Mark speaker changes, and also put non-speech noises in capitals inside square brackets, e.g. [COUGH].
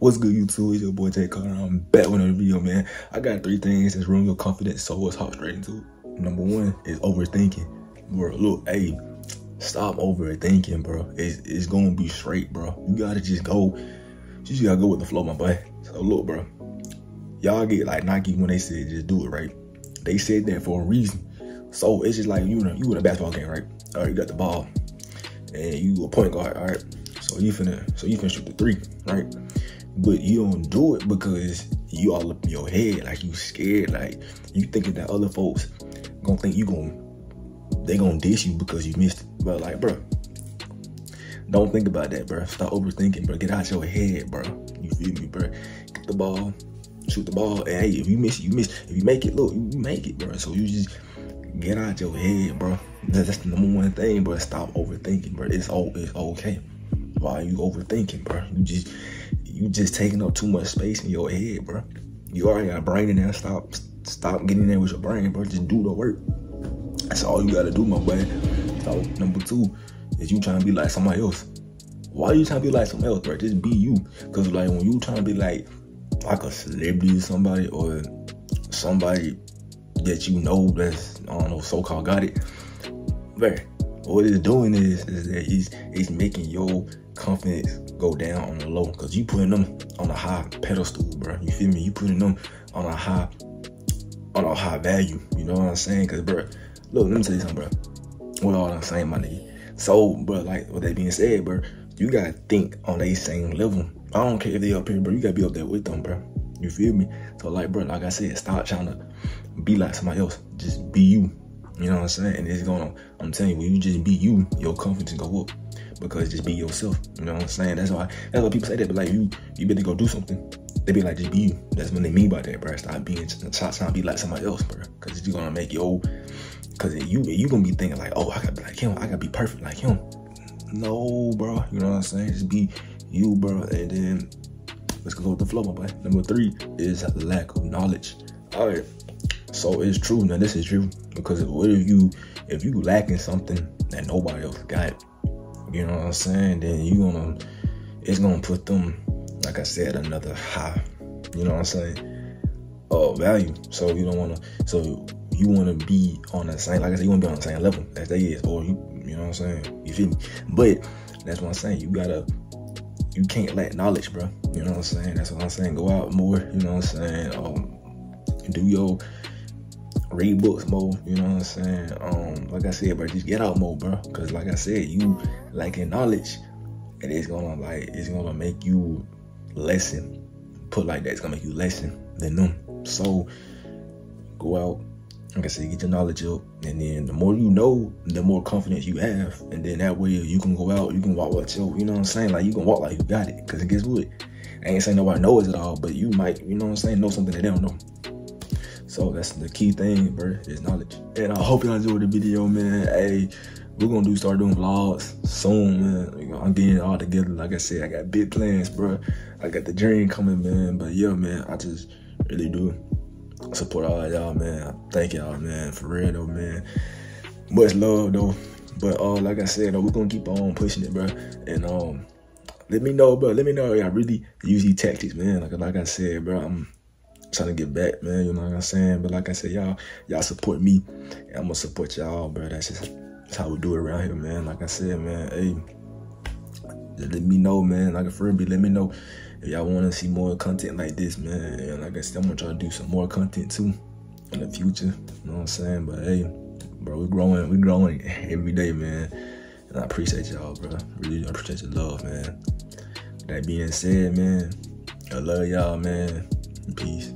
Speaker 1: What's good, YouTube? It's your boy Jay Carter. I'm back with another video, man. I got three things that's ruin your confidence, so let's hop straight into it. Number one is overthinking. Bro, look, hey, stop overthinking, bro. It's, it's gonna be straight, bro. You gotta just go, you just gotta go with the flow, my boy. So look, bro, y'all get like Nike when they said just do it, right? They said that for a reason. So it's just like you know, you in a basketball game, right? All right, you got the ball, and you a point guard, all right? So you finna, so you finna shoot the three, right? But you don't do it because you all up in your head, like you scared, like you thinking that other folks gonna think you gonna they gonna dish you because you missed it. But like, bro, don't think about that, bro. Stop overthinking, bro. Get out your head, bro. You feel me, bro? Get the ball, shoot the ball, and hey, if you miss it, you miss. If you make it, look, you make it, bro. So you just get out your head, bro. That's the number one thing, bro. Stop overthinking, bro. It's all it's okay. Why you overthinking, bro? You just you just taking up too much space in your head, bro. You already got a brain in there. Stop, stop getting in there with your brain, bro. Just do the work. That's all you gotta do, my boy. So number two is you trying to be like somebody else. Why you trying to be like somebody else, bro? Just be you. Cause like when you trying to be like like a celebrity or somebody or somebody that you know that's I don't know so-called got it, bro. What it's doing is is that it's, it's making your confidence go down on the low because you putting them on a high pedestal, bro. You feel me? You putting them on a high on a high value. You know what I'm saying? Cause bro, look, let me tell you something, bro. What all I'm saying, my nigga. So, bro, like with that being said, bro, you gotta think on a same level. I don't care if they up here, bro. You gotta be up there with them, bro. You feel me? So, like, bro, like I said, stop trying to be like somebody else. Just be you. You know what I'm saying? And it's gonna, I'm telling you, when you just be you, your confidence go up because just be yourself. You know what I'm saying? That's why that's why people say that. But like you, you better go do something. They be like, just be you. That's what they mean by that, bro. Stop being stop trying to be like somebody else, bro. Because you're gonna make your because you you gonna be thinking like, oh, I gotta be like him. I gotta be perfect like him. No, bro. You know what I'm saying? Just be you, bro. And then let's go with the flow, my boy. Number three is lack of knowledge. All right. So it's true. Now this is true because what if you if you lacking something that nobody else got, you know what I'm saying? Then you gonna it's gonna put them, like I said, another high. You know what I'm saying? Uh, value. So you don't wanna. So you wanna be on the same. Like I said, you wanna be on the same level as they is, or you. You know what I'm saying? You feel me? But that's what I'm saying. You gotta. You can't lack knowledge, bro. You know what I'm saying? That's what I'm saying. Go out more. You know what I'm saying? Um, do your read books more, you know what I'm saying? Um, like I said, bro, just get out more, bro. Cause like I said, you like in knowledge, and it's gonna like it's gonna make you lessen. Put like that, it's gonna make you lessen than them. So go out, like I said, get your knowledge up, and then the more you know, the more confidence you have, and then that way you can go out, you can walk with your, you know what I'm saying? Like you can walk like you got it. Cause guess what? I ain't saying nobody knows it all, but you might, you know what I'm saying, know something that they don't know. So that's the key thing, bro, is knowledge. And I hope y'all enjoyed the video, man. Hey, we're gonna do start doing vlogs soon, man. I'm getting it all together. Like I said, I got big plans, bro. I got the dream coming, man. But yeah, man, I just really do support all y'all, man. Thank y'all, man. For real though, man. Much love though. But uh, like I said, though, we're gonna keep on pushing it, bro. And um, let me know, bro. Let me know y'all really use these tactics, man. Like like I said, bro. I'm trying to get back, man. You know what I'm saying? But like I said, y'all, y'all support me. I'm gonna support y'all, bro. That's just that's how we do it around here, man. Like I said, man, hey, let me know, man. Like a friend, be let me know if y'all want to see more content like this, man. And like I said, I'm gonna try to do some more content too in the future. You know what I'm saying? But hey, bro, we're growing, we're growing [LAUGHS] every day, man. And I appreciate y'all, bro. Really appreciate your love, man. That being said, man, I love y'all, man. Peace.